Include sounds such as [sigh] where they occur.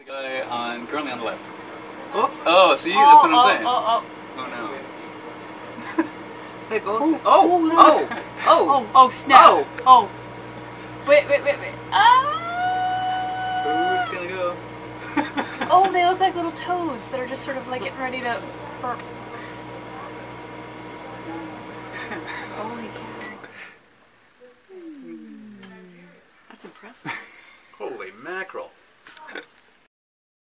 The guy on currently on the left. Oops. Oh, see, that's what I'm oh, oh saying. Oh, Oh oh no. They both. Oh, oh, oh, oh, oh. oh, oh, snap. Oh. Oh. Wait, wait, wait, wait. Ah! Who's gonna go? [laughs] Oh, they look like little toads that are just sort of like getting ready to burp. [laughs] Holy cow. That's impressive. Holy mackerel.